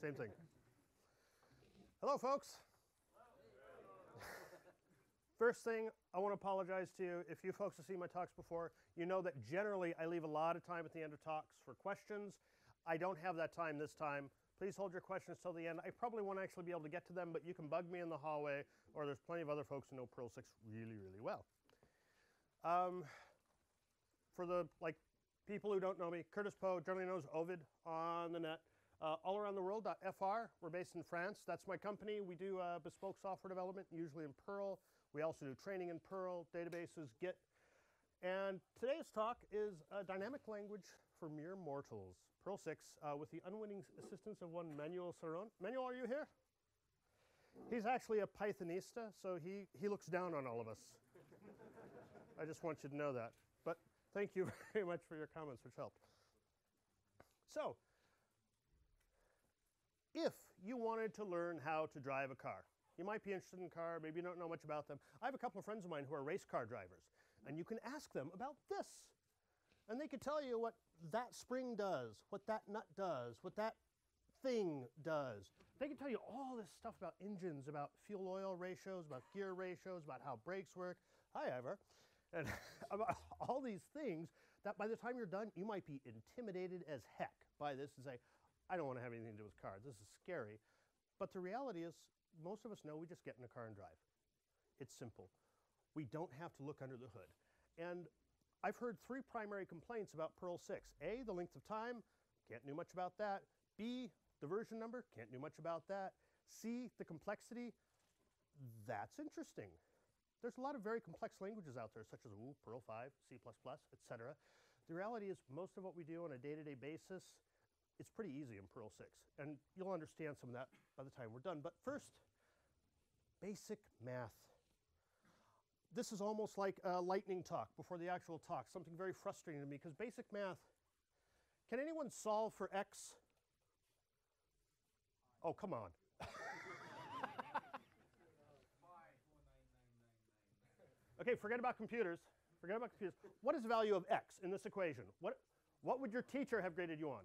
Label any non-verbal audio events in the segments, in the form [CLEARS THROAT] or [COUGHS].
Same thing. Hello, folks. First thing, I want to apologize to you. If you folks have seen my talks before, you know that generally I leave a lot of time at the end of talks for questions. I don't have that time this time. Please hold your questions till the end. I probably won't actually be able to get to them, but you can bug me in the hallway, or there's plenty of other folks who know Perl 6 really, really well. Um, for the like people who don't know me, Curtis Poe generally knows Ovid on the net. Uh, all around the world.fr. We're based in France. That's my company. We do uh, bespoke software development, usually in Perl. We also do training in Perl, databases, Git. And today's talk is a dynamic language for mere mortals, Perl 6, uh, with the unwitting assistance of one Manuel Saron. Manuel, are you here? He's actually a Pythonista, so he, he looks down on all of us. I just want you to know that. But thank you [LAUGHS] very much for your comments, which helped. So, if you wanted to learn how to drive a car, you might be interested in car, maybe you don't know much about them. I have a couple of friends of mine who are race car drivers, and you can ask them about this. And they could tell you what that spring does, what that nut does, what that thing does. They can tell you all this stuff about engines, about fuel oil ratios, about gear ratios, about how brakes work. Hi, Ivor. And [LAUGHS] about all these things that by the time you're done, you might be intimidated as heck by this and say, I don't want to have anything to do with cars. This is scary. But the reality is, most of us know we just get in a car and drive. It's simple. We don't have to look under the hood. And I've heard three primary complaints about Perl 6. A, the length of time, can't do much about that. B, the version number, can't do much about that. C, the complexity, that's interesting. There's a lot of very complex languages out there, such as ooh, Perl 5, C++, etc. The reality is most of what we do on a day-to-day -day basis it's pretty easy in Perl 6. And you'll understand some of that by the time we're done. But first, basic math. This is almost like a lightning talk before the actual talk, something very frustrating to me because basic math, can anyone solve for x? Oh, come on. [LAUGHS] okay, forget about computers. Forget about computers. What is the value of x in this equation? What, what would your teacher have graded you on?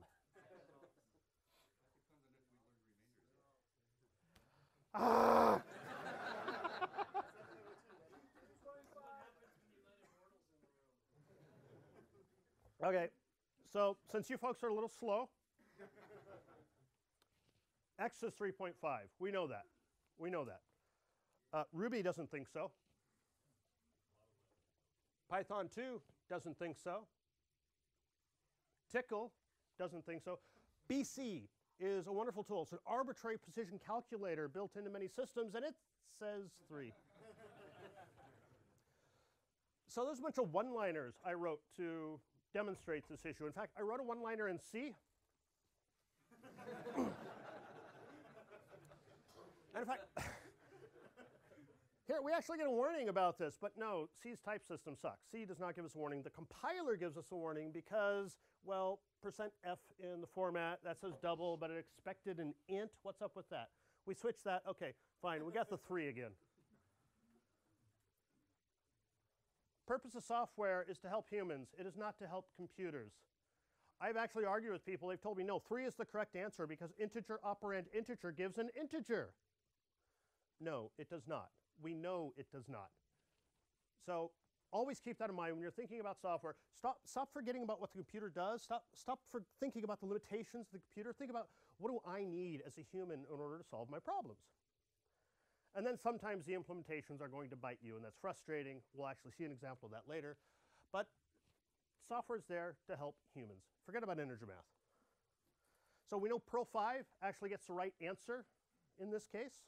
Ah! okay, so since you folks are a little slow, x is 3.5. We know that. We know that. Uh, Ruby doesn't think so. Python 2 doesn't think so. Tcl doesn't think so. BC is a wonderful tool. It's an arbitrary precision calculator built into many systems, and it says three. [LAUGHS] so there's a bunch of one-liners I wrote to demonstrate this issue. In fact, I wrote a one-liner in C. [COUGHS] and in fact, here we actually get a warning about this, but no, C's type system sucks. C does not give us a warning. The compiler gives us a warning because, well, percent %f in the format. That says double, but it expected an int. What's up with that? We switch that. OK, fine. We got the 3 again. Purpose of software is to help humans. It is not to help computers. I've actually argued with people. They've told me, no, 3 is the correct answer because integer operand integer gives an integer. No, it does not. We know it does not. So always keep that in mind when you're thinking about software. Stop, stop forgetting about what the computer does. Stop, stop for thinking about the limitations of the computer. Think about what do I need as a human in order to solve my problems. And then sometimes the implementations are going to bite you, and that's frustrating. We'll actually see an example of that later. But software is there to help humans. Forget about integer math. So we know Perl 5 actually gets the right answer in this case.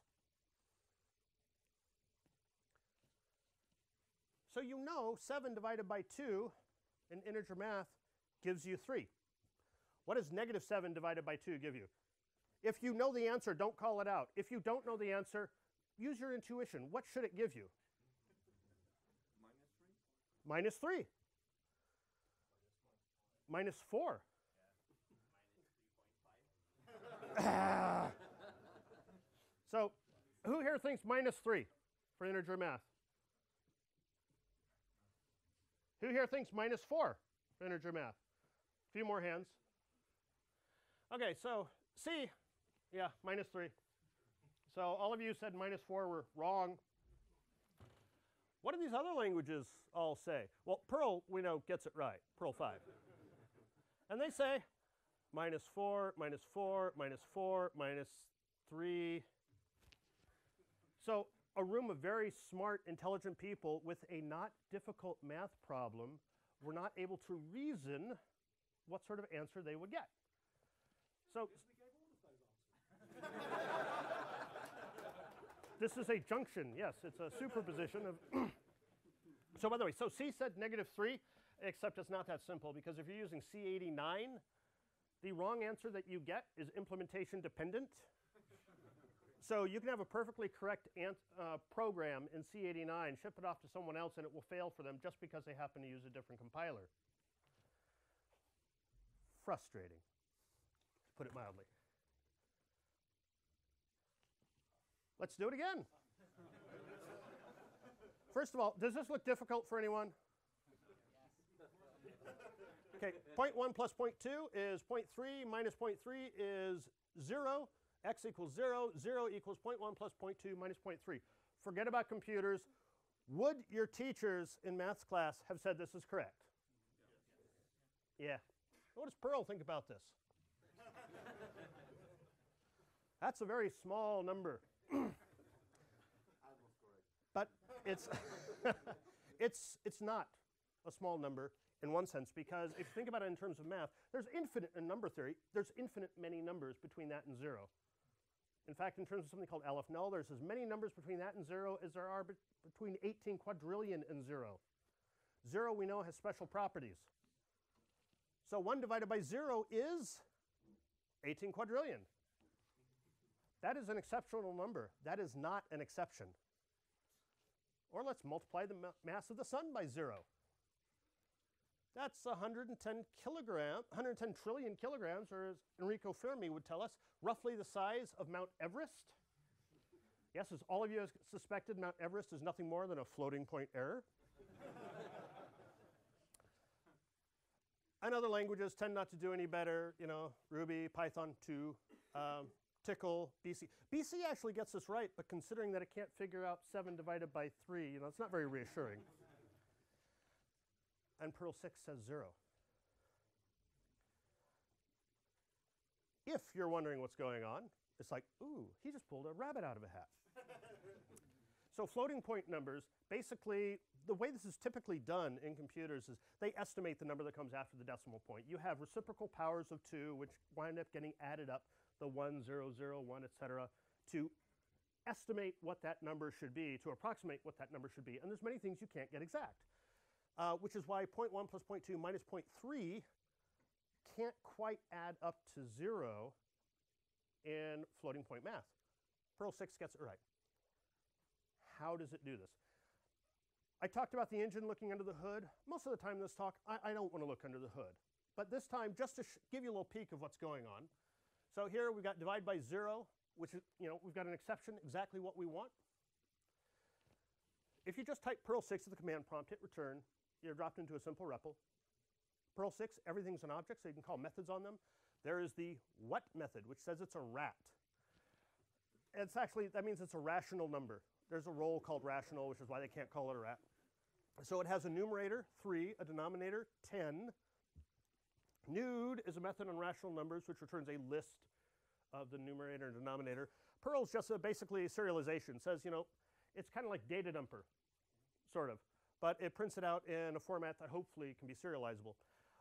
So you know 7 divided by 2 in integer math gives you 3. What does negative 7 divided by 2 give you? If you know the answer, don't call it out. If you don't know the answer, use your intuition. What should it give you? Minus 3? Minus 3. Minus 4. Yeah. [LAUGHS] so who here thinks minus 3 for integer math? Who here thinks minus 4 for integer math? A few more hands. Okay, so C, Yeah, minus 3. So all of you said minus 4 were wrong. What do these other languages all say? Well, Perl, we know, gets it right, Perl 5. and they say minus 4, minus 4, minus 4, minus 3. So a room of very smart, intelligent people with a not difficult math problem were not able to reason what sort of answer they would get. So [LAUGHS] this is a junction, yes, it's a superposition of. [CLEARS THROAT] so by the way, so C said negative 3, except it's not that simple because if you're using C89, the wrong answer that you get is implementation dependent. So you can have a perfectly correct uh, program in C89, ship it off to someone else, and it will fail for them just because they happen to use a different compiler. Frustrating, to put it mildly. Let's do it again. First of all, does this look difficult for anyone? Okay, 0.1 plus 0.2 is 0.3, minus 0.3 is 0, x equals 0, 0 equals 0.1 plus 0.2 minus 0.3. Forget about computers. Would your teachers in math class have said this is correct? Yeah. What does Perl think about this? [LAUGHS] That's a very small number. [CLEARS THROAT] but it's, [LAUGHS] it's, it's not a small number in one sense because if you think about it in terms of math, there's infinite in number theory, there's infinite many numbers between that and zero. In fact, in terms of something called Aleph null, there's as many numbers between that and zero as there are be between 18 quadrillion and zero. Zero, we know, has special properties. So 1 divided by 0 is 18 quadrillion. That is an exceptional number. That is not an exception. Or let's multiply the ma mass of the sun by 0. That's 110 kilogram, 110 trillion kilograms, or as Enrico Fermi would tell us, roughly the size of Mount Everest. Yes, as all of you have suspected, Mount Everest is nothing more than a floating point error. [LAUGHS] and other languages tend not to do any better, you know, Ruby, Python 2, um, Tcl, BC. BC actually gets this right, but considering that it can't figure out 7 divided by 3, you know, it's not very reassuring and Perl 6 says 0. If you're wondering what's going on, it's like, ooh, he just pulled a rabbit out of a hat. [LAUGHS] so floating point numbers, basically, the way this is typically done in computers is they estimate the number that comes after the decimal point. You have reciprocal powers of 2, which wind up getting added up, the 1, 0, 0, 1, et cetera, to estimate what that number should be, to approximate what that number should be. And there's many things you can't get exact uh, which is why 0.1 plus 0.2 minus 0.3 can't quite add up to 0 in floating point math. Perl 6 gets it right. How does it do this? I talked about the engine looking under the hood. Most of the time in this talk, I, I don't want to look under the hood. But this time, just to give you a little peek of what's going on. So here we've got divide by 0, which is, you know, we've got an exception, exactly what we want. If you just type Perl 6 at the command prompt, hit return, you're dropped into a simple REPL. Perl 6, everything's an object, so you can call methods on them. There is the what method, which says it's a rat. It's actually, that means it's a rational number. There's a role called rational, which is why they can't call it a rat. So it has a numerator, 3, a denominator, 10. Nude is a method on rational numbers, which returns a list of the numerator and denominator. Perl's just a, basically a serialization. Says, you know, it's kind of like data dumper, sort of but it prints it out in a format that hopefully can be serializable.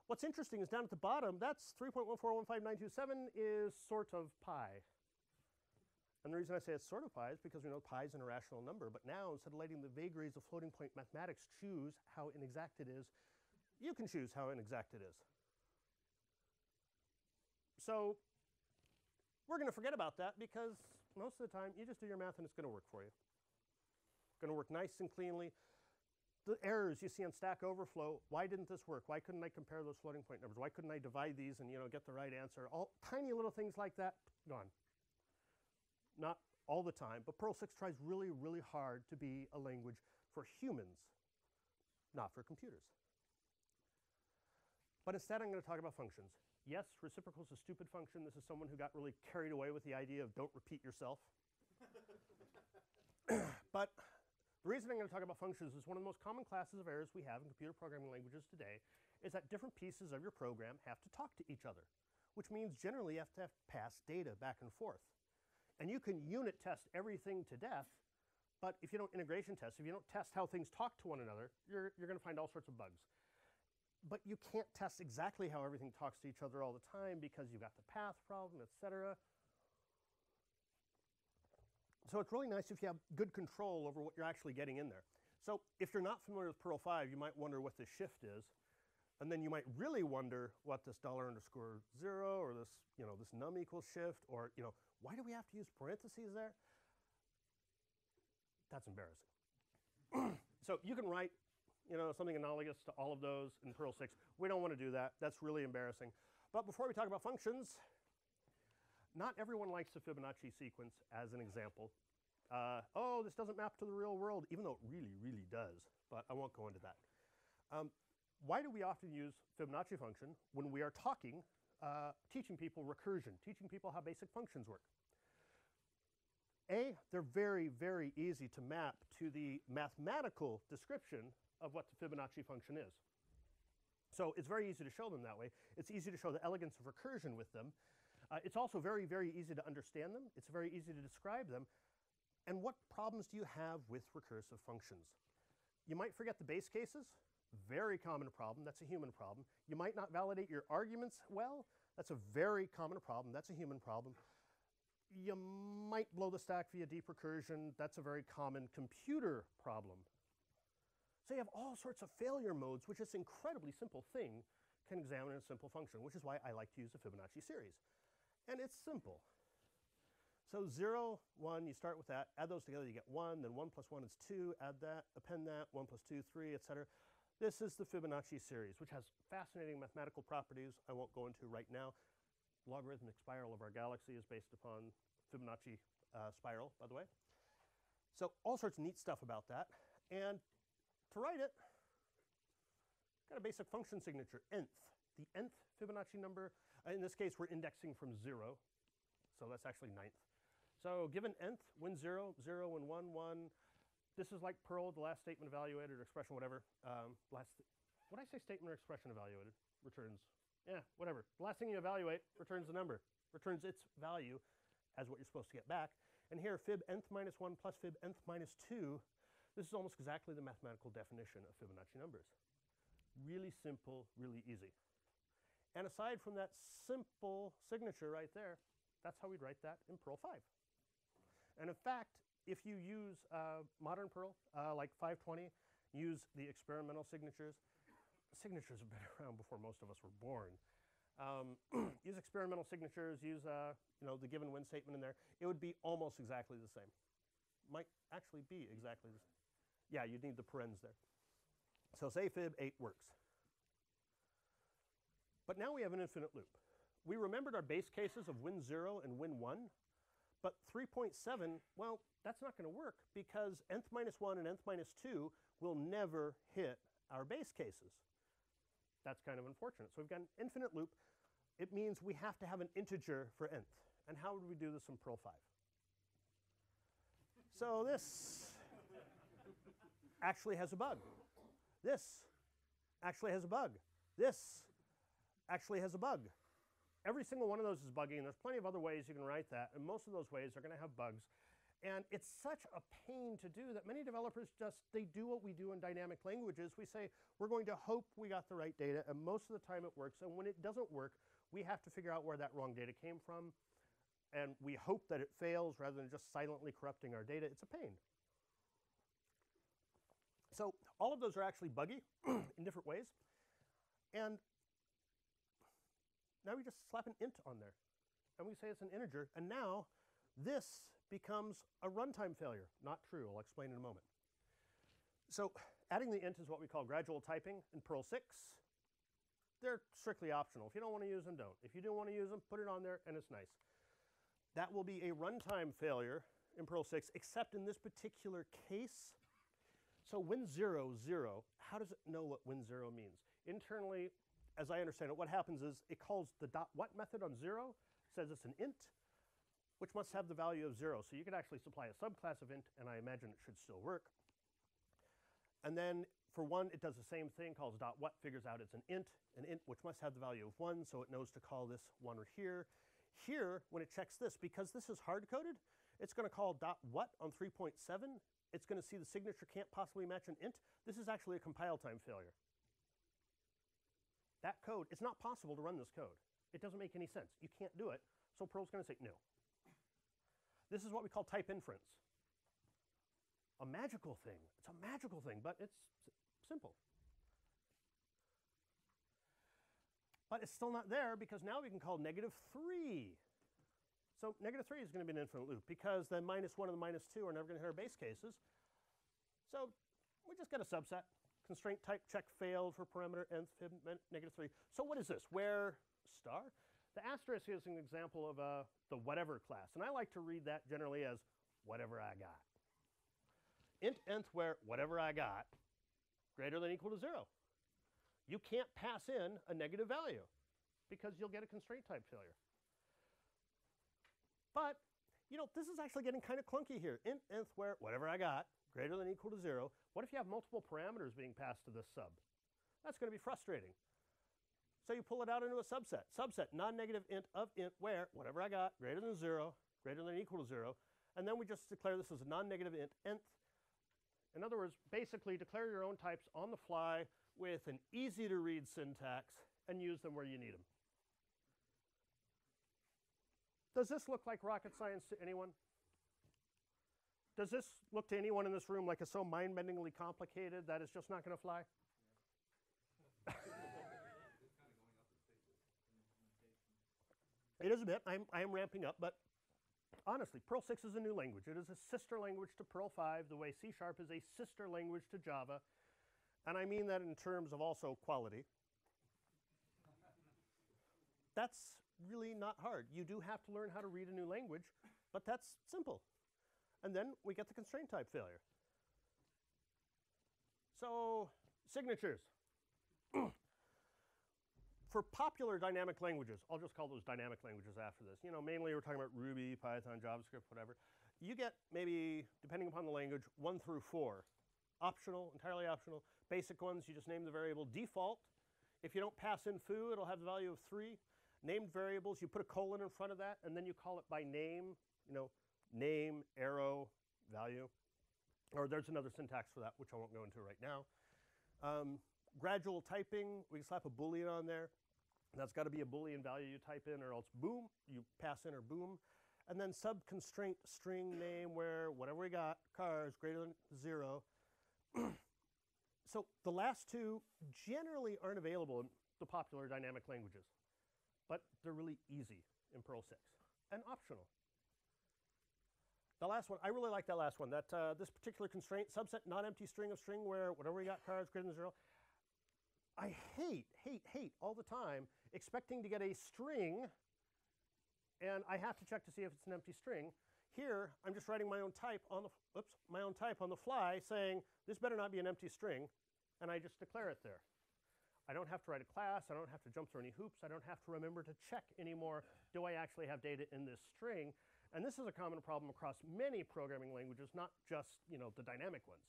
What's interesting is down at the bottom, that's 3.1415927 is sort of pi. And the reason I say it's sort of pi is because we know pi is an irrational number. But now, instead of letting the vagaries of floating point mathematics choose how inexact it is, you can choose how inexact it is. So we're going to forget about that because most of the time, you just do your math and it's going to work for you. Going to work nice and cleanly the errors you see on Stack Overflow, why didn't this work? Why couldn't I compare those floating point numbers? Why couldn't I divide these and you know get the right answer? All tiny little things like that, gone. Not all the time, but Perl 6 tries really, really hard to be a language for humans, not for computers. But instead, I'm going to talk about functions. Yes, reciprocal is a stupid function. This is someone who got really carried away with the idea of don't repeat yourself. [COUGHS] but the reason I'm going to talk about functions is one of the most common classes of errors we have in computer programming languages today is that different pieces of your program have to talk to each other, which means generally you have to have pass data back and forth. And you can unit test everything to death, but if you don't integration test, if you don't test how things talk to one another, you're, you're going to find all sorts of bugs. But you can't test exactly how everything talks to each other all the time because you've got the path problem, et cetera. So it's really nice if you have good control over what you're actually getting in there. So if you're not familiar with Perl 5, you might wonder what this shift is. And then you might really wonder what this dollar underscore zero or this, you know, this num equals shift or, you know, why do we have to use parentheses there? That's embarrassing. [CLEARS THROAT] so you can write, you know, something analogous to all of those in Perl 6. We don't want to do that. That's really embarrassing. But before we talk about functions, not everyone likes the Fibonacci sequence as an example. Uh, oh, this doesn't map to the real world, even though it really, really does. But I won't go into that. Um, why do we often use Fibonacci function when we are talking, uh, teaching people recursion, teaching people how basic functions work? A, they're very, very easy to map to the mathematical description of what the Fibonacci function is. So it's very easy to show them that way. It's easy to show the elegance of recursion with them. Uh, it's also very, very easy to understand them. It's very easy to describe them. And what problems do you have with recursive functions? You might forget the base cases. Very common problem. That's a human problem. You might not validate your arguments well. That's a very common problem. That's a human problem you might blow the stack via deep recursion. That's a very common computer problem. So you have all sorts of failure modes, which this incredibly simple thing can examine in a simple function, which is why I like to use the Fibonacci series. And it's simple. So 0, 1, you start with that, add those together, you get 1, then 1 plus 1 is 2, add that, append that, 1 plus 2, 3, etc. This is the Fibonacci series, which has fascinating mathematical properties I won't go into right now logarithmic spiral of our galaxy is based upon Fibonacci uh, spiral, by the way. So all sorts of neat stuff about that. And to write it, got a basic function signature, nth. The nth Fibonacci number, in this case, we're indexing from zero. So that's actually ninth. So given nth, when zero, zero, and one, one, this is like Perl, the last statement evaluated or expression, whatever. Um, last, what I say statement or expression evaluated returns yeah, whatever. The last thing you evaluate returns the number, returns its value as what you're supposed to get back. And here, fib nth minus 1 plus fib nth minus 2, this is almost exactly the mathematical definition of Fibonacci numbers. Really simple, really easy. And aside from that simple signature right there, that's how we'd write that in Perl 5. And in fact, if you use uh, modern Perl, uh, like 520, use the experimental signatures, signatures have been [LAUGHS] around before most of us were born. Um, [CLEARS THROAT] use experimental signatures, use uh, you know, the given when statement in there. It would be almost exactly the same. Might actually be exactly the same. Yeah, you'd need the parens there. So say fib 8 works. But now we have an infinite loop. We remembered our base cases of win 0 and win 1, but 3.7, well, that's not going to work because nth minus 1 and nth minus 2 will never hit our base cases. That's kind of unfortunate. So we've got an infinite loop. It means we have to have an integer for nth. And how would we do this in Perl 5? So this actually has a bug. This actually has a bug. This actually has a bug. Every single one of those is buggy, and there's plenty of other ways you can write that, and most of those ways are going to have bugs. And it's such a pain to do that many developers just, they do what we do in dynamic languages. We say, we're going to hope we got the right data, and most of the time it works. And when it doesn't work, we have to figure out where that wrong data came from. And we hope that it fails rather than just silently corrupting our data. It's a pain. So all of those are actually buggy [CLEARS THROAT] in different ways. And now we just slap an int on there. And we say it's an integer. And now this becomes a runtime failure. Not true. I'll explain in a moment. So adding the int is what we call gradual typing in Perl 6. They're strictly optional. If you don't want to use them, don't. If you do want to use them, put it on there, and it's nice. That will be a runtime failure in Perl 6, except in this particular case. So win 0, 0, how does it know what win 0 means? Internally, as I understand it, what happens is it calls the dot what method on zero, says it's an int, which must have the value of zero. So you could actually supply a subclass of int, and I imagine it should still work. And then for one, it does the same thing, calls dot what, figures out it's an int, an int which must have the value of one, so it knows to call this one or here. Here, when it checks this, because this is hard coded, it's going to call dot what on 3.7. It's going to see the signature can't possibly match an int. This is actually a compile time failure. That code, it's not possible to run this code. It doesn't make any sense. You can't do it. So Perl's going to say no. This is what we call type inference. A magical thing. It's a magical thing, but it's simple. But it's still not there because now we can call negative 3. So negative 3 is going to be an infinite loop because the minus 1 and the minus 2 are never going to hit our base cases. So we just get a subset. Constraint type check failed for parameter nth negative 3. So what is this? Where star? The asterisk is an example of uh, the whatever class. And I like to read that generally as whatever I got. Int nth where whatever I got greater than equal to 0. You can't pass in a negative value because you'll get a constraint type failure. But, you know, this is actually getting kind of clunky here. Int nth where whatever I got greater than equal to 0. What if you have multiple parameters being passed to this sub? That's going to be frustrating. So you pull it out into a subset. Subset, non-negative int of int where whatever I got greater than 0, greater than equal to 0. And then we just declare this as a non-negative int nth. In other words, basically declare your own types on the fly with an easy to read syntax and use them where you need them. Does this look like rocket science to anyone? Does this look to anyone in this room like it's so mind-bendingly complicated that it's just not going to fly? it is a bit. I'm, I'm ramping up, but honestly, Perl 6 is a new language. It is a sister language to Perl 5, the way C Sharp is a sister language to Java. And I mean that in terms of also quality. That's really not hard. You do have to learn how to read a new language, but that's simple. And then we get the constraint type failure. So signatures. [CLEARS THROAT] For popular dynamic languages, I'll just call those dynamic languages after this. You know, mainly we're talking about Ruby, Python, JavaScript, whatever. You get maybe, depending upon the language, one through four. Optional, entirely optional. Basic ones, you just name the variable default. If you don't pass in foo, it'll have the value of three. Named variables, you put a colon in front of that, and then you call it by name, you know, name, arrow, value. Or there's another syntax for that, which I won't go into right now. Um, gradual typing, we can slap a boolean on there. That's got to be a boolean value you type in, or else boom, you pass in or boom. And then sub-constraint string name where whatever we got, car is greater than zero. [CLEARS THROAT] so the last two generally aren't available in the popular dynamic languages but they're really easy in Perl 6 and optional. The last one, I really like that last one. That uh, this particular constraint, subset non-empty string of string where whatever we got cards greater than zero. I hate, hate, hate all the time expecting to get a string and I have to check to see if it's an empty string. Here, I'm just writing my own type on the, oops, my own type on the fly saying this better not be an empty string and I just declare it there. I don't have to write a class. I don't have to jump through any hoops. I don't have to remember to check anymore, do I actually have data in this string? And this is a common problem across many programming languages, not just you know, the dynamic ones.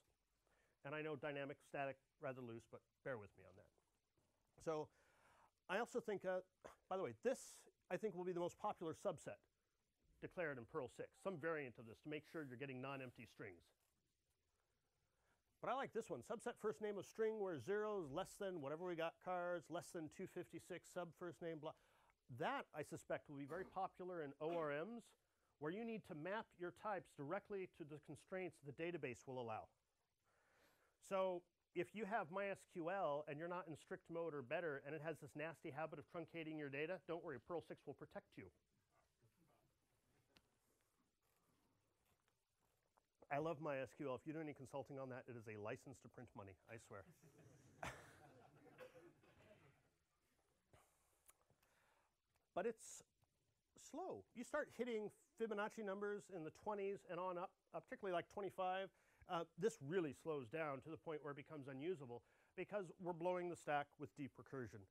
And I know dynamic, static, rather loose, but bear with me on that. So I also think, uh, by the way, this I think will be the most popular subset declared in Perl 6, some variant of this to make sure you're getting non-empty strings. But I like this one. Subset first name of string where zero is less than whatever we got cards, less than 256, sub first name, blah. That, I suspect, will be very popular in ORMs where you need to map your types directly to the constraints the database will allow. So if you have MySQL and you're not in strict mode or better and it has this nasty habit of truncating your data, don't worry, Perl 6 will protect you. I love MySQL. If you do any consulting on that, it is a license to print money, I swear. [LAUGHS] but it's slow. You start hitting Fibonacci numbers in the 20s and on up, uh, particularly like 25. Uh, this really slows down to the point where it becomes unusable because we're blowing the stack with deep recursion.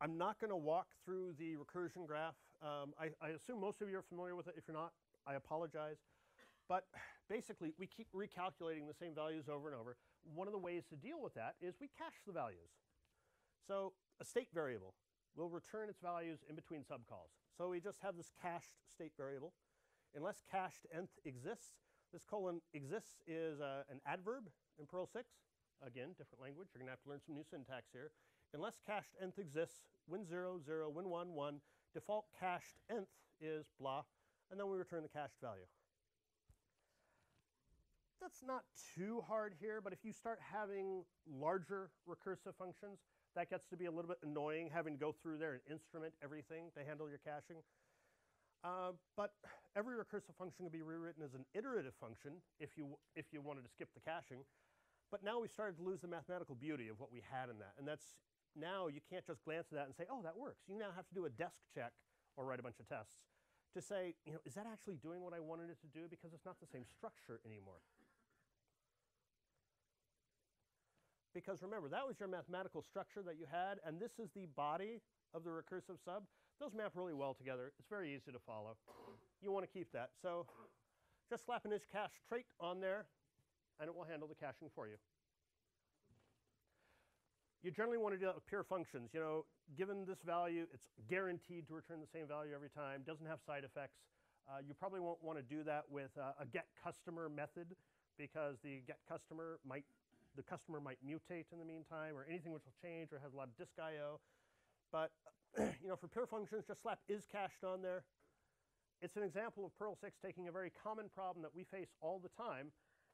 I'm not going to walk through the recursion graph. Um, I, I assume most of you are familiar with it. If you're not, I apologize. But basically, we keep recalculating the same values over and over. One of the ways to deal with that is we cache the values. So a state variable will return its values in between subcalls. So we just have this cached state variable. Unless cached nth exists, this colon exists is uh, an adverb in Perl 6. Again, different language. You're going to have to learn some new syntax here. Unless cached nth exists, win 0, 0, win 1, 1. Default cached nth is blah, and then we return the cached value. That's not too hard here, but if you start having larger recursive functions, that gets to be a little bit annoying having to go through there and instrument everything to handle your caching. Uh, but every recursive function can be rewritten as an iterative function if you, if you wanted to skip the caching. But now we started to lose the mathematical beauty of what we had in that. And that's now you can't just glance at that and say, oh, that works. You now have to do a desk check or write a bunch of tests to say, you know, is that actually doing what I wanted it to do? Because it's not the same structure anymore. Because remember, that was your mathematical structure that you had, and this is the body of the recursive sub. Those map really well together. It's very easy to follow. You want to keep that. So just slap an is cache trait on there, and it will handle the caching for you. You generally want to do that with pure functions. You know, given this value, it's guaranteed to return the same value every time, doesn't have side effects. Uh, you probably won't want to do that with uh, a get customer method because the get customer might the customer might mutate in the meantime or anything which will change or has a lot of disk I.O. But [CLEARS THROAT] you know, for pure functions, just slap is cached on there. It's an example of Perl 6 taking a very common problem that we face all the time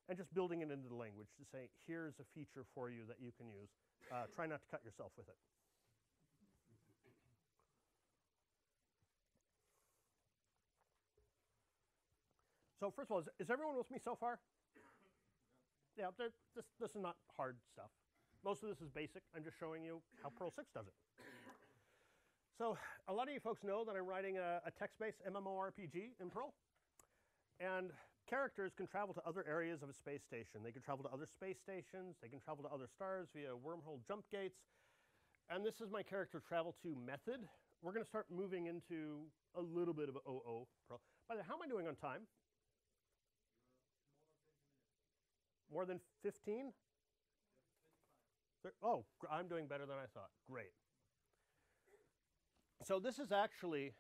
and just building it into the language to say, here's a feature for you that you can use. Uh, try not to cut yourself with it. So first of all, is, is everyone with me so far? yeah, this, this is not hard stuff. Most of this is basic. I'm just showing you how Perl 6 does it. So a lot of you folks know that I'm writing a, a text-based MMORPG in Perl. And characters can travel to other areas of a space station. They can travel to other space stations. They can travel to other stars via wormhole jump gates. And this is my character travel to method. We're going to start moving into a little bit of OO Perl. By the way, how am I doing on time? More than 15? Oh, I'm doing better than I thought. Great. So this is actually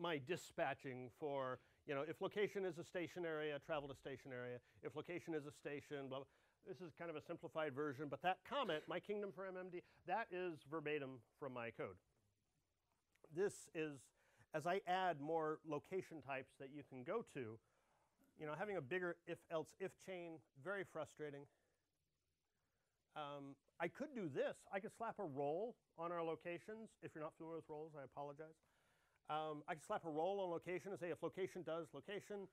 my dispatching for, you know, if location is a station area, travel to station area. If location is a station, blah, blah. This is kind of a simplified version, but that comment, my kingdom for MMD, that is verbatim from my code. This is, as I add more location types that you can go to, you know, having a bigger if-else if chain, very frustrating. Um, I could do this. I could slap a role on our locations. If you're not familiar with roles, I apologize. Um, I could slap a role on location and say if location does location,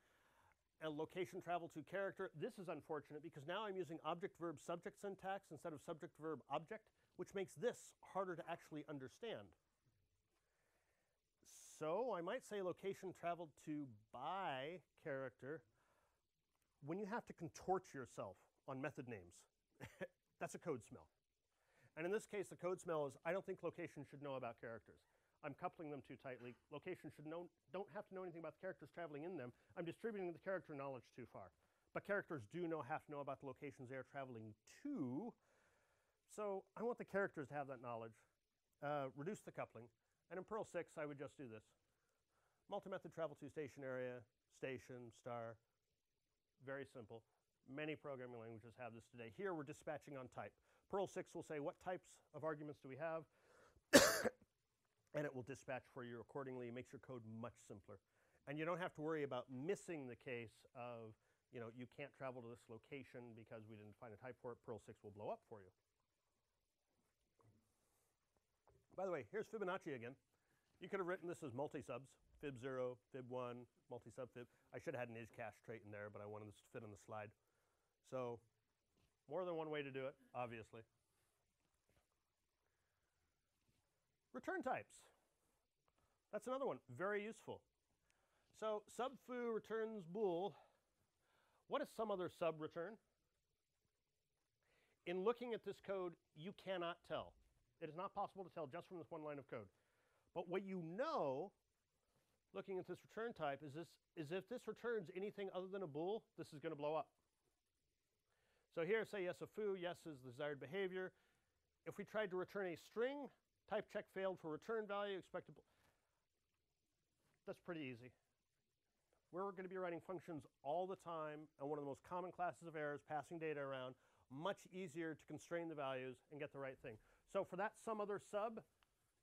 and location travel to character. This is unfortunate because now I'm using object verb subject syntax instead of subject verb object, which makes this harder to actually understand. So I might say location traveled to by character when you have to contort yourself on method names. [LAUGHS] that's a code smell. And in this case, the code smell is I don't think location should know about characters. I'm coupling them too tightly. Location should know, don't have to know anything about the characters traveling in them. I'm distributing the character knowledge too far. But characters do know have to know about the locations they are traveling to. So I want the characters to have that knowledge. Uh, reduce the coupling. And in Perl 6, I would just do this. Multi-method travel to station area, station, star. Very simple. Many programming languages have this today. Here we're dispatching on type. Perl 6 will say what types of arguments do we have, [COUGHS] and it will dispatch for you accordingly. It makes your code much simpler. And you don't have to worry about missing the case of, you know, you can't travel to this location because we didn't find a type for it. Perl 6 will blow up for you. By the way, here's Fibonacci again. You could have written this as multi-subs, fib0, fib1, multi-sub fib. I should have had an is cache trait in there, but I wanted this to fit on the slide. So more than one way to do it, obviously. Return types. That's another one, very useful. So sub foo returns bool. What does some other sub return? In looking at this code, you cannot tell. It is not possible to tell just from this one line of code. But what you know, looking at this return type, is, this, is if this returns anything other than a bool, this is going to blow up. So here, say yes a foo, yes is the desired behavior. If we tried to return a string, type check failed for return value, expected. That's pretty easy. We're going to be writing functions all the time, and one of the most common classes of errors, passing data around, much easier to constrain the values and get the right thing. So for that some other sub,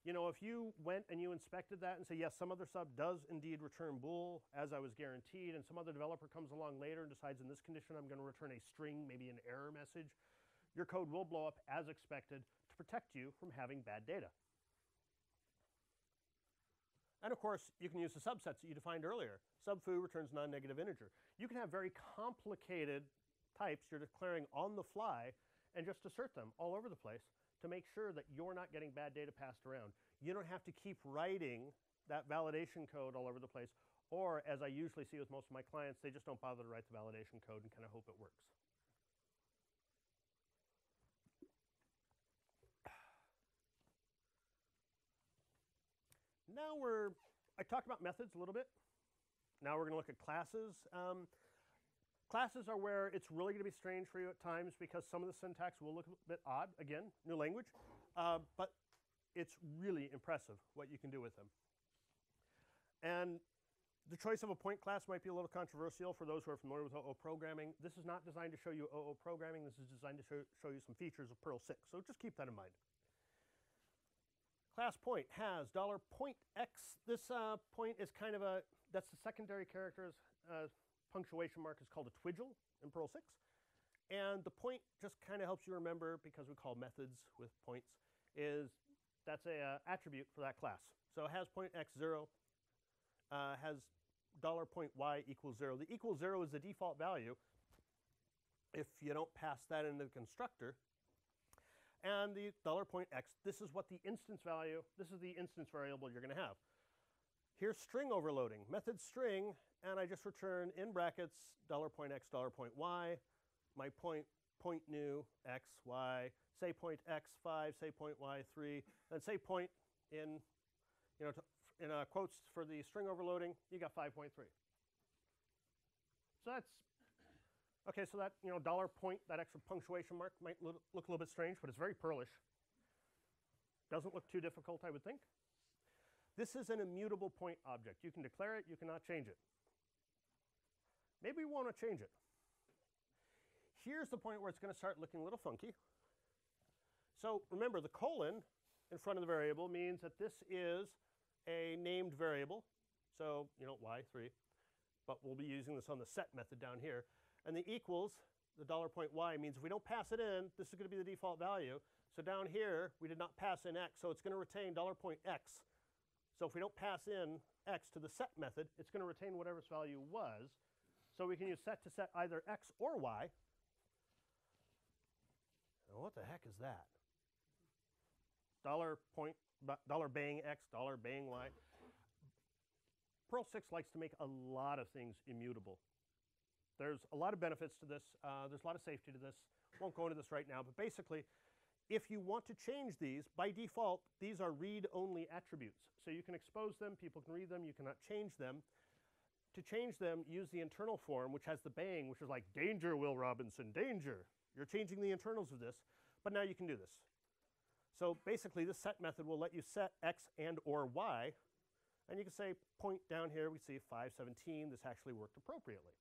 you know, if you went and you inspected that and say, yes, some other sub does indeed return bool, as I was guaranteed, and some other developer comes along later and decides in this condition I'm going to return a string, maybe an error message, your code will blow up as expected to protect you from having bad data. And of course, you can use the subsets that you defined earlier. Subfoo returns non-negative integer. You can have very complicated types you're declaring on the fly and just assert them all over the place to make sure that you're not getting bad data passed around. You don't have to keep writing that validation code all over the place. Or, as I usually see with most of my clients, they just don't bother to write the validation code and kind of hope it works. Now we're, I talked about methods a little bit. Now we're going to look at classes. Um, classes are where it's really going to be strange for you at times because some of the syntax will look a bit odd. Again, new language. Uh, but it's really impressive what you can do with them. And the choice of a point class might be a little controversial for those who are familiar with OO programming. This is not designed to show you OO programming. This is designed to show, show you some features of Perl 6. So just keep that in mind. Class point has dollar point $x. This uh, point is kind of a, that's the secondary characters uh, punctuation mark is called a twigil in Perl 6. And the point just kind of helps you remember because we call methods with points is that's a uh, attribute for that class. So it has point x 0, uh, has dollar point y equals 0. The equals 0 is the default value. If you don't pass that into the constructor, and the dollar point $x, this is what the instance value, this is the instance variable you're going to have. Here's string overloading, method string, and I just return in brackets dollar point $x, dollar point $y, my point, point new, x, y, say point x5, say point y3, and say point in, you know, in uh, quotes for the string overloading, you got 5.3. So that's Okay, so that you know dollar point, that extra punctuation mark might look, look a little bit strange, but it's very Perlish. Doesn't look too difficult, I would think. This is an immutable point object. You can declare it, you cannot change it. Maybe we want to change it. Here's the point where it's going to start looking a little funky. So remember, the colon in front of the variable means that this is a named variable. So, you know, y3. But we'll be using this on the set method down here. And the equals, the dollar point y, means if we don't pass it in, this is going to be the default value. So down here, we did not pass in x, so it's going to retain dollar point x. So if we don't pass in x to the set method, it's going to retain whatever its value was. So we can use set to set either x or y. Now what the heck is that? Dollar point, dollar bang x, dollar bang y. Perl 6 likes to make a lot of things immutable. There's a lot of benefits to this. Uh, there's a lot of safety to this. Won't go into this right now, but basically, if you want to change these, by default, these are read-only attributes. So you can expose them, people can read them, you cannot change them. To change them, use the internal form, which has the bang, which is like, danger, Will Robinson, danger. You're changing the internals of this, but now you can do this. So basically, this set method will let you set x and or y, and you can say, point down here, we see 517, this actually worked appropriately.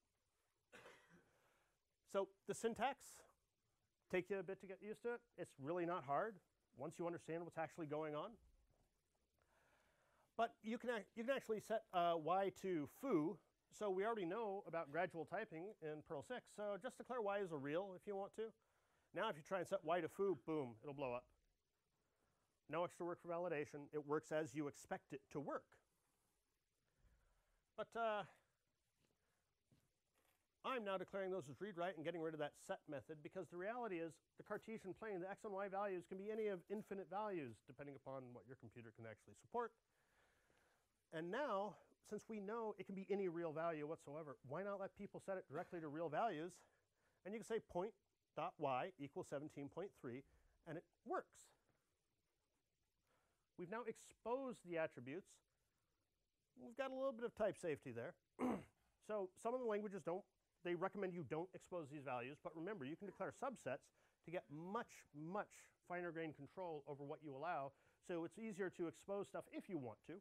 So the syntax, take you a bit to get used to it. It's really not hard once you understand what's actually going on. But you can, you can actually set uh, y to foo. So we already know about gradual typing in Perl 6. So just declare y as a real if you want to. Now if you try and set y to foo, boom, it'll blow up. No extra work for validation. It works as you expect it to work. But uh, I'm now declaring those as read-write and getting rid of that set method because the reality is the Cartesian plane, the x and y values can be any of infinite values depending upon what your computer can actually support. And now, since we know it can be any real value whatsoever, why not let people set it directly to real values? And you can say point dot y equals 17.3, and it works. we've now exposed the attributes. We've got a little bit of type safety there. [CLEARS THROAT] so some of the languages don't, they recommend you don't expose these values, but remember, you can declare subsets to get much, much finer grained control over what you allow. So it's easier to expose stuff if you want to.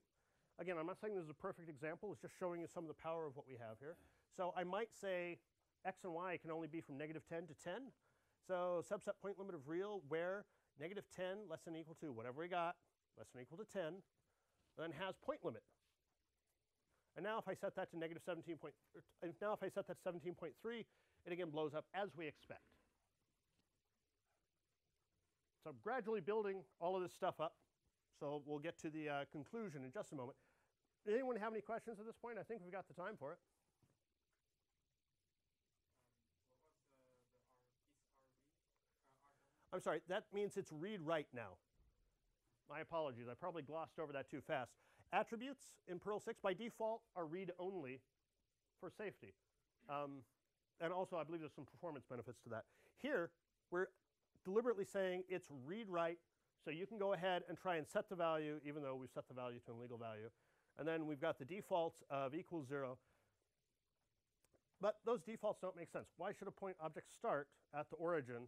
Again, I'm not saying this is a perfect example, it's just showing you some of the power of what we have here. So I might say x and y can only be from negative 10 to 10. So subset point limit of real where negative 10 less than or equal to whatever we got, less than or equal to 10, then has point limit. And now if I set that to negative 17 point, er, now if I set that to 17.3, it again blows up as we expect. So I'm gradually building all of this stuff up. So we'll get to the uh, conclusion in just a moment. Anyone have any questions at this point? I think we've got the time for it. I'm sorry, that means it's read write now. My apologies, I probably glossed over that too fast. Attributes in Perl 6 by default are read only for safety. Um, and also, I believe there's some performance benefits to that. Here, we're deliberately saying it's read write, so you can go ahead and try and set the value, even though we've set the value to an illegal value. And then we've got the defaults of equals zero. But those defaults don't make sense. Why should a point object start at the origin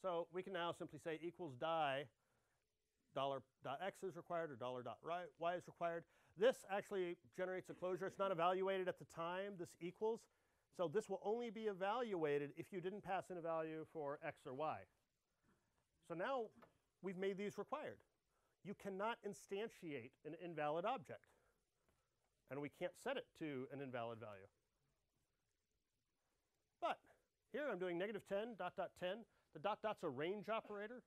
so we can now simply say equals die dollar dot x is required or dollar dot y is required. This actually generates a closure. It's not evaluated at the time this equals. So this will only be evaluated if you didn't pass in a value for x or y. So now we've made these required. You cannot instantiate an invalid object. And we can't set it to an invalid value. But here I'm doing negative 10 dot dot 10 the dot dot's a range operator.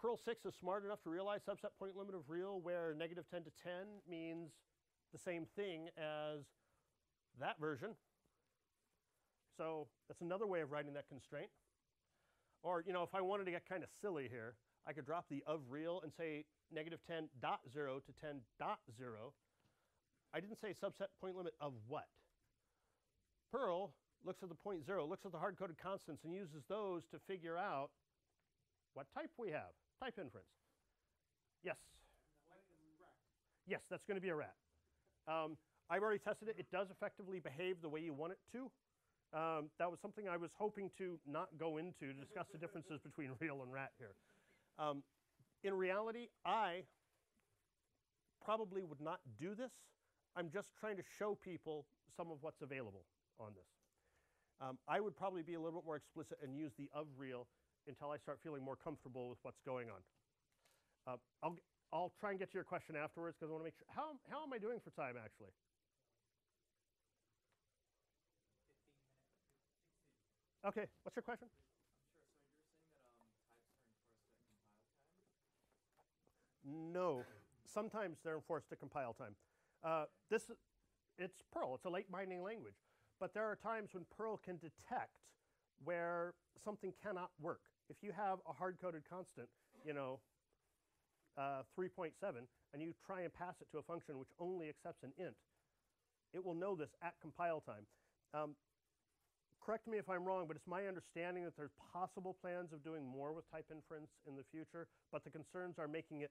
Perl 6 is smart enough to realize subset point limit of real where negative 10 to 10 means the same thing as that version. So that's another way of writing that constraint. Or, you know, if I wanted to get kind of silly here, I could drop the of real and say negative 10 to 10 I didn't say subset point limit of what. Perl looks at the point zero, looks at the hard-coded constants, and uses those to figure out what type we have, type inference. Yes? Yes, that's going to be a rat. Um, I've already tested it. It does effectively behave the way you want it to. Um, that was something I was hoping to not go into to discuss the differences between [LAUGHS] real and rat here. Um, in reality, I probably would not do this. I'm just trying to show people some of what's available on this. Um, I would probably be a little bit more explicit and use the of real until I start feeling more comfortable with what's going on. Uh, I'll, I'll try and get to your question afterwards because I want to make sure. How, how am I doing for time actually? Okay, what's your question? No, sometimes they're enforced to compile time. Uh, this, it's Perl. It's a late binding language. But there are times when Perl can detect where something cannot work. If you have a hard-coded constant, you know, uh, 3.7, and you try and pass it to a function which only accepts an int, it will know this at compile time. Um, correct me if I'm wrong, but it's my understanding that there's possible plans of doing more with type inference in the future, but the concerns are making it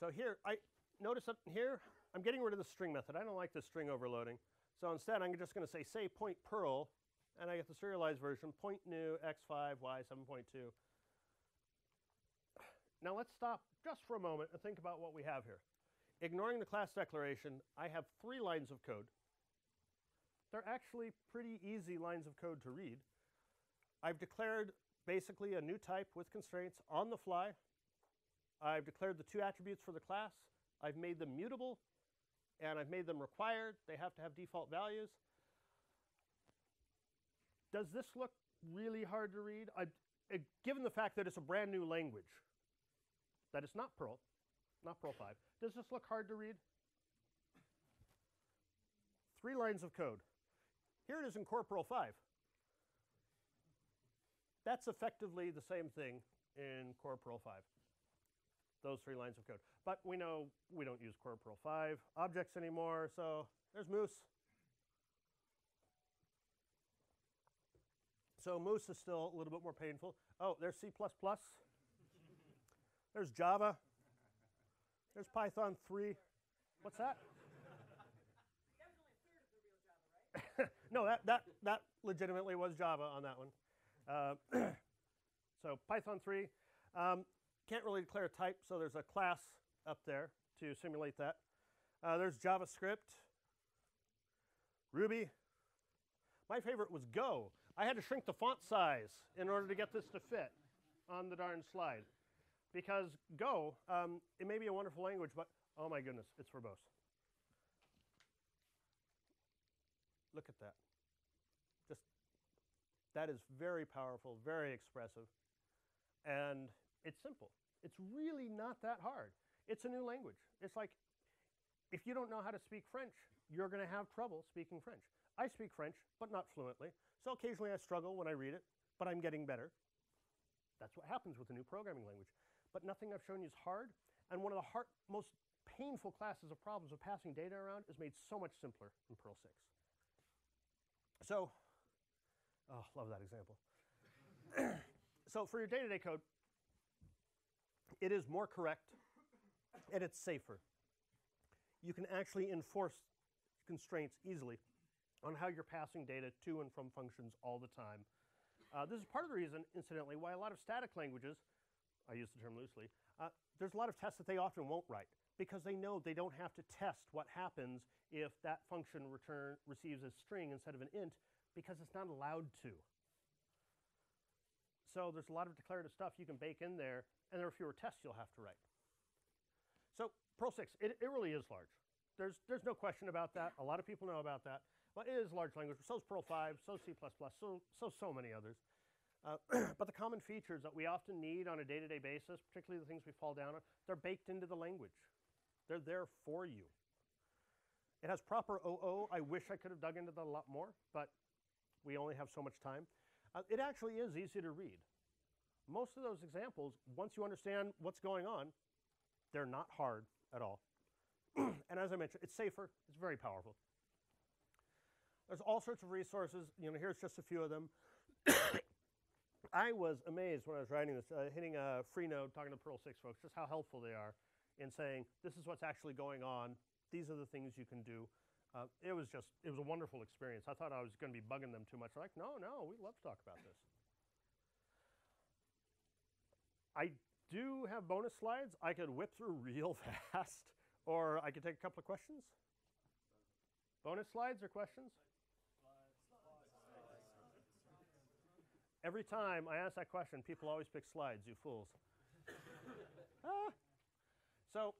So here, I notice that here, I'm getting rid of the string method. I don't like this string overloading. So instead, I'm just going to say say point Perl and I get the serialized version, point new x5, y7.2. Now let's stop just for a moment and think about what we have here. Ignoring the class declaration, I have three lines of code. They're actually pretty easy lines of code to read. I've declared basically a new type with constraints on the fly. I've declared the two attributes for the class. I've made them mutable, and I've made them required. They have to have default values. Does this look really hard to read? I, given the fact that it's a brand new language, that it's not Perl, not Perl 5. Does this look hard to read? Three lines of code. Here it is in Core Perl 5. That's effectively the same thing in Core Perl 5. Those three lines of code. But we know we don't use Core Perl 5 objects anymore, so there's Moose. So Moose is still a little bit more painful. Oh, there's C++. There's Java. There's Python 3. What's that? [LAUGHS] no, that, that, that legitimately was Java on that one. Uh, [CLEARS THROAT] so Python 3. Um, can't really declare a type, so there's a class up there to simulate that. Uh, there's JavaScript, Ruby. My favorite was Go. I had to shrink the font size in order to get this to fit on the darn slide. Because Go, um, it may be a wonderful language, but oh my goodness, it's verbose. Look at that. Just, that is very powerful, very expressive, and it's simple. It's really not that hard. It's a new language. It's like if you don't know how to speak French, you're going to have trouble speaking French. I speak French, but not fluently. So occasionally I struggle when I read it, but I'm getting better. That's what happens with a new programming language. But nothing I've shown you is hard. And one of the hard, most painful classes of problems of passing data around is made so much simpler in Perl 6. So, oh, love that example. [COUGHS] so for your day-to-day code, it is more correct and it's safer. You can actually enforce constraints easily on how you're passing data to and from functions all the time. Uh, this is part of the reason, incidentally, why a lot of static languages, I use the term loosely, uh, there's a lot of tests that they often won't write because they know they don't have to test what happens if that function return receives a string instead of an int because it's not allowed to. So there's a lot of declarative stuff you can bake in there, and there are fewer tests you'll have to write. So Perl 6, it, it really is large. There's, there's no question about that. A lot of people know about that. But it is a large language. So is Perl 5, so C++, so, so, so many others. Uh, [CLEARS THROAT] but the common features that we often need on a day-to-day -day basis, particularly the things we fall down on, they're baked into the language. They're there for you. It has proper OO. I wish I could have dug into that a lot more, but we only have so much time. Uh, it actually is easy to read. Most of those examples, once you understand what's going on, they're not hard at all. [CLEARS THROAT] and as I mentioned, it's safer, it's very powerful. There's all sorts of resources. You know, here's just a few of them. [COUGHS] I was amazed when I was writing this, uh, hitting a Freenode, talking to Perl 6 folks, just how helpful they are in saying, this is what's actually going on. These are the things you can do. Uh, it was just, it was a wonderful experience. I thought I was going to be bugging them too much. Like, no, no, we love to talk about this. I do have bonus slides. I could whip through real [LAUGHS] fast, or I could take a couple of questions. Bonus slides or questions? Every time I ask that question, people always pick slides, you fools. [LAUGHS] ah. So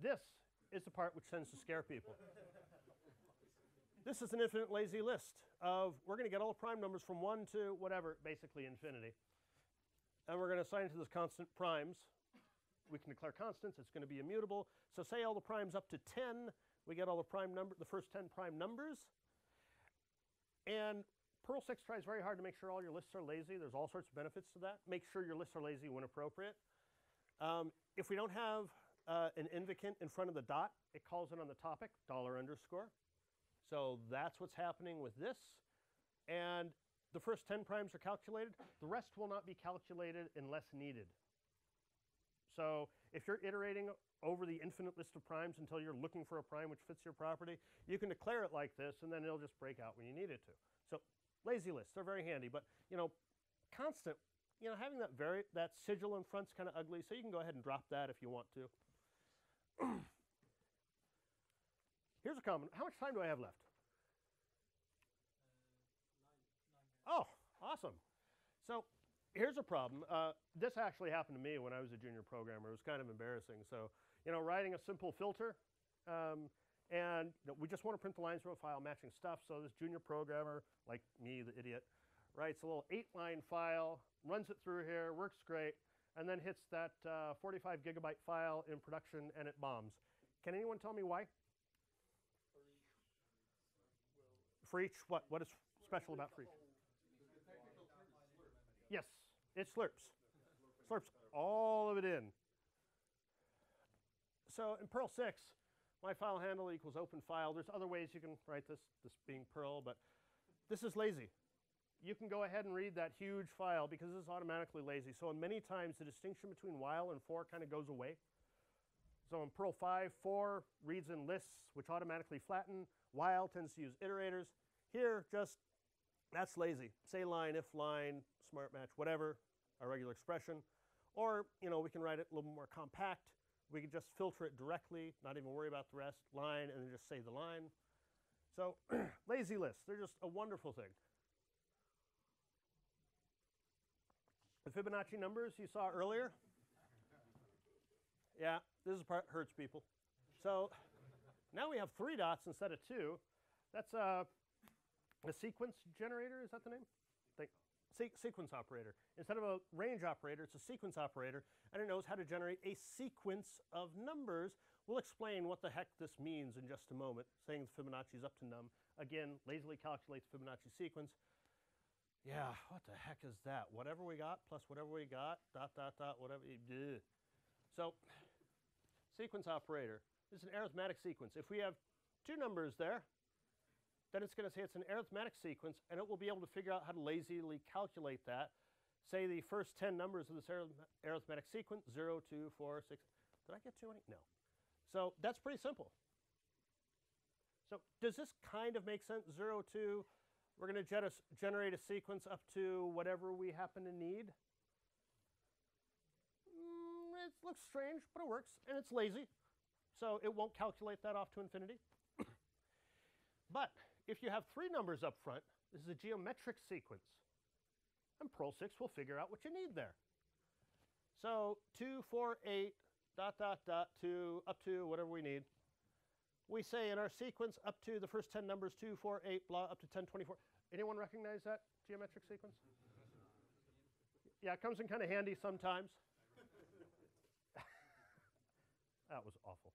this is the part which tends to scare people. This is an infinite lazy list of, we're going to get all the prime numbers from 1 to whatever, basically infinity. And we're going to assign it to this constant primes. We can declare constants. It's going to be immutable. So say all the primes up to 10. We get all the prime number, the first 10 prime numbers. And Perl 6 tries very hard to make sure all your lists are lazy. There's all sorts of benefits to that. Make sure your lists are lazy when appropriate. Um, if we don't have uh, an invocant in front of the dot, it calls it on the topic, dollar underscore. So that's what's happening with this. And the first 10 primes are calculated. The rest will not be calculated unless needed. So if you're iterating over the infinite list of primes until you're looking for a prime which fits your property, you can declare it like this, and then it'll just break out when you need it to. So Lazy lists, they're very handy, but you know, constant, you know, having that very that sigil in front's kind of ugly, so you can go ahead and drop that if you want to. [CLEARS THROAT] Here's a comment. How much time do I have left? Uh, oh, awesome. So here's a problem. Uh, this actually happened to me when I was a junior programmer. It was kind of embarrassing. So, you know, writing a simple filter, um, and you know, we just want to print the lines from a file matching stuff. So this junior programmer, like me, the idiot, writes a little eight line file, runs it through here, works great. and then hits that uh, 45 gigabyte file in production and it bombs. Can anyone tell me why? For each, what? What is special about for each? Yes, it slurps. Slurps all of it in. So in Perl 6, my file handle equals open file. There's other ways you can write this, this being Perl, but this is lazy. You can go ahead and read that huge file because this is automatically lazy. So in many times the distinction between while and for kind of goes away. So in Perl 5, for reads in lists, which automatically flatten. While tends to use iterators. Here, just that's lazy. Say line, if line, smart match, whatever, a regular expression. Or, you know, we can write it a little more compact. We can just filter it directly, not even worry about the rest, line, and then just say the line. So [CLEARS THROAT] lazy lists, they're just a wonderful thing. The Fibonacci numbers you saw earlier. Yeah, this is part hurts people. So now we have three dots instead of two. That's a, a sequence generator, is that the name? Think, se sequence operator. Instead of a range operator, it's a sequence operator, and it knows how to generate a sequence of numbers. We'll explain what the heck this means in just a moment, saying the Fibonacci is up to num. Again, lazily calculate the Fibonacci sequence. Yeah, what the heck is that? Whatever we got plus whatever we got, dot, dot, dot, whatever. Eh, Ugh. So, sequence operator. This is an arithmetic sequence. If we have two numbers there, then it's going to say it's an arithmetic sequence, and it will be able to figure out how to lazily calculate that. Say the first 10 numbers of this arithmetic sequence, 0, 2, 4, 6. Did I get too many? No. So that's pretty simple. So does this kind of make sense? 0, 2, we're going to generate a sequence up to whatever we happen to need. Looks strange, but it works, and it's lazy. So it won't calculate that off to infinity. [COUGHS] but if you have three numbers up front, this is a geometric sequence. And Perl 6 will figure out what you need there. So 2, 4, 8, dot, dot, dot, 2, up to whatever we need we say in our sequence up to the first 10 numbers, 2, 4, 8, blah, up to 10, 24. Anyone recognize that geometric sequence? Yeah, it comes in kind of handy sometimes. That was awful.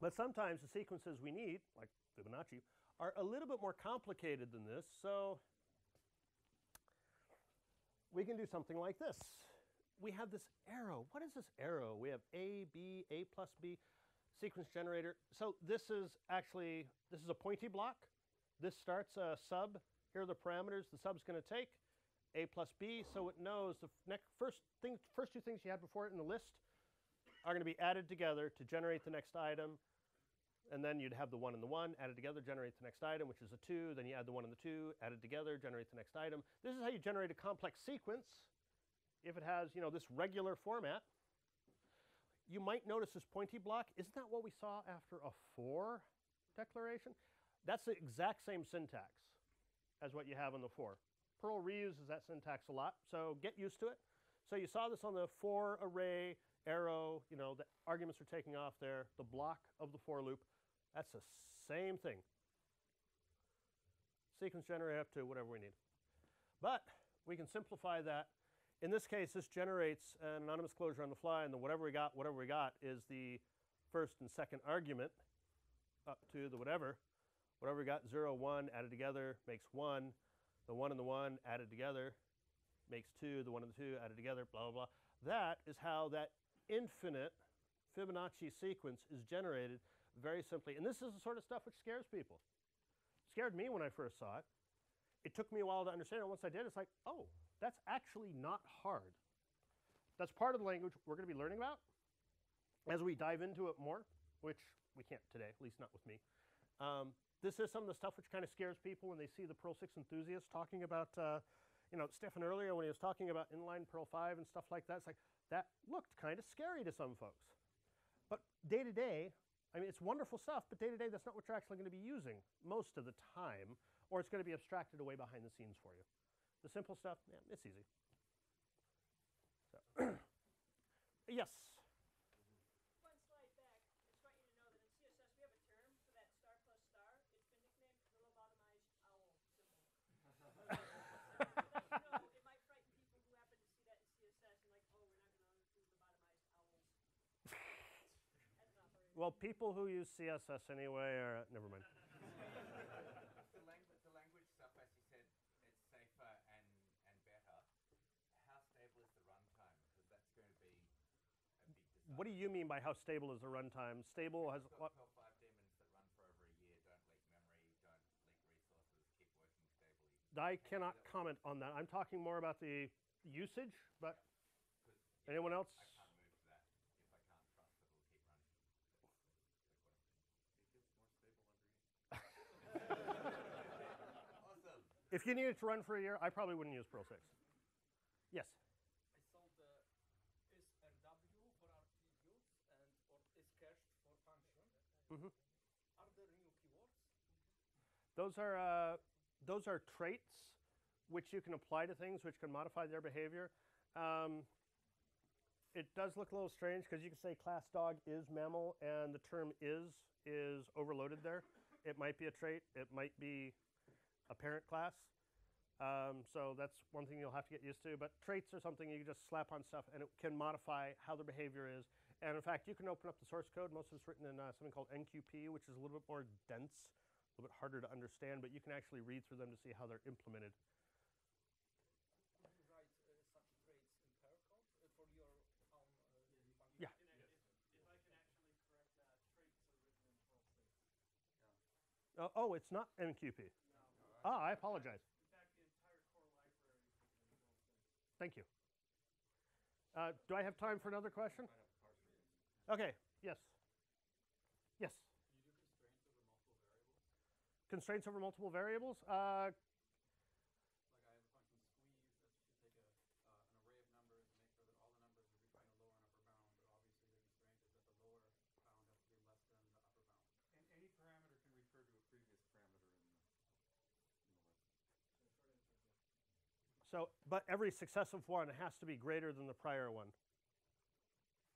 but sometimes the sequences we need, like Fibonacci, are a little bit more complicated than this, so we can do something like this we have this arrow. What is this arrow? We have A, B, A plus B, sequence generator. So this is actually, this is a pointy block. This starts a sub. Here are the parameters the sub's going to take, A plus B, so it knows the next, first, thing, first two things you had before it in the list are going to be added together to generate the next item. And then you'd have the one and the one added together, generate the next item, which is a two. Then you add the one and the two, added together, generate the next item. This is how you generate a complex sequence if it has, you know, this regular format, you might notice this pointy block. Isn't that what we saw after a for declaration? That's the exact same syntax as what you have in the for. Perl reuses that syntax a lot, so get used to it. So you saw this on the for array, arrow, you know, the arguments are taking off there, the block of the for loop. That's the same thing. Sequence generator up to whatever we need. But we can simplify that in this case, this generates an anonymous closure on the fly, and the whatever we got, whatever we got, is the first and second argument up to the whatever. Whatever we got, 0, 1 added together makes 1. The 1 and the 1 added together makes 2. The 1 and the 2 added together, blah, blah, blah. That is how that infinite Fibonacci sequence is generated very simply. And this is the sort of stuff which scares people. It scared me when I first saw it. It took me a while to understand it. Once I did, it's like, oh, that's actually not hard. That's part of the language we're going to be learning about as we dive into it more, which we can't today, at least not with me. Um, this is some of the stuff which kind of scares people when they see the Perl 6 enthusiasts talking about, uh, you know, Stefan earlier when he was talking about inline Perl 5 and stuff like that. It's like, that looked kind of scary to some folks. But day to day, I mean, it's wonderful stuff, but day to day, that's not what you're actually going to be using most of the time, or it's going to be abstracted away behind the scenes for you. The simple stuff, yeah, it's easy. So, [CLEARS THROAT] yes. One slide back, I just want you to know that in CSS we have a term for that star plus star. It's been nicknamed the lobotomized owl symbol. So that you know, it might frighten Well, people who use CSS anyway are never mind. The the language stuff, as you said, it's safer and, and better. How stable is the runtime? Because that's going to be a big decision. What do you mean by how stable is the runtime? Stable has what? got Perl 5 daemons that run for over a year, don't leak memory, don't leak resources, keep working stably. I cannot comment on that. I'm talking more about the usage, but anyone else? I can't move to that if I can't trust that it'll keep running. That's the question. It gets more stable under Awesome. If you needed to run for a year, I probably wouldn't use Perl 6. Yes. I saw the is rw for and or is cached for function. Mhm. Are there new keywords? Those are uh, those are traits which you can apply to things which can modify their behavior. Um, it does look a little strange because you can say class dog is mammal and the term is is overloaded there. It might be a trait. It might be a parent class. Um, so that's one thing you'll have to get used to. But traits are something you can just slap on stuff and it can modify how their behavior is. And in fact, you can open up the source code. Most of it's written in uh, something called NQP, which is a little bit more dense, a little bit harder to understand, but you can actually read through them to see how they're implemented. Could you write uh, such traits in Perl uh, for your own uh, function? Yeah. And if, if I can actually correct that, traits are written in Perl 6. Uh, oh, it's not NQP. Ah, I apologize. In fact, the entire core library is written in Perl 6. Thank you. Uh, do I have time for another question? Okay, yes. Yes. Constraints over multiple variables? Uh, Like I have a function squeeze that should take a, uh, an array of numbers and make sure that all the numbers are between a lower and upper bound, but obviously the constraint is that the lower bound has to be less than the upper bound. And any parameter can refer to a previous parameter in the, in the list. So, but every successive one has to be greater than the prior one.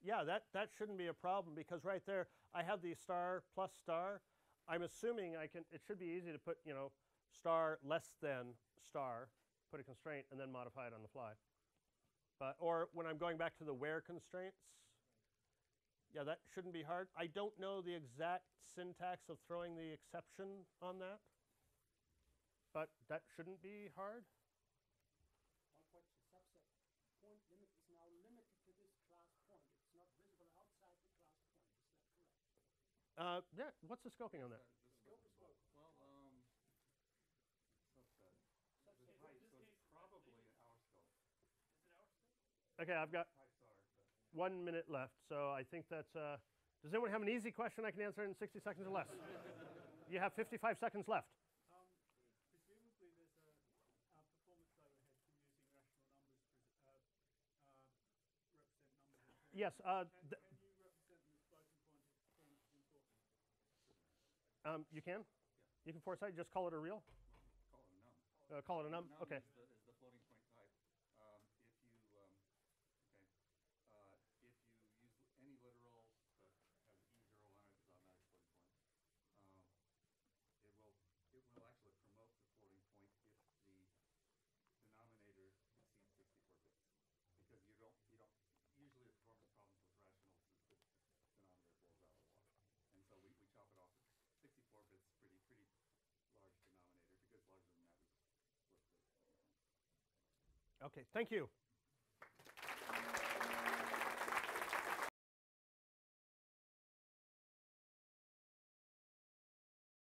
Yeah, that, that shouldn't be a problem because right there I have the star plus star. I'm assuming I can, it should be easy to put, you know, star less than star, put a constraint, and then modify it on the fly. But, or when I'm going back to the where constraints, yeah, that shouldn't be hard. I don't know the exact syntax of throwing the exception on that, but that shouldn't be hard. One point the subset point limit is now limited to this class point. It's not visible outside the class point. Is that correct? Uh, yeah, what's the scoping on that? Uh, the Scope is what? Well, um, subset. Subset. The In so it's probably an our scope. Is it our scope? Okay, I've got Types are, but. one minute left, so I think that's. Uh, does anyone have an easy question I can answer in 60 seconds or less? [LAUGHS] you have 55 seconds left. Yes, presumably there's a, a performance overhead from using rational numbers to uh, uh, represent numbers in terms. Yes, uh, Can, th- can you represent them as floating point if performance is important? Um, you can? You can foresight, just call it a real? Call it a num. Uh, call it a num? Okay. The, is the floating point type. Um, if you, um, okay, uh, if you use l- any literal that has e zero on it, it's automatic floating point. Um, it will, it will actually promote the floating point if the denominator exceeds sixty-four bits. Because you don't, you don't, usually the performance problems with rationals is that the denominator blows out a lot. And so we, we chop it off at sixty-four bits, pretty, pretty large denominator, because larger than that, we split the. Okay, thank you.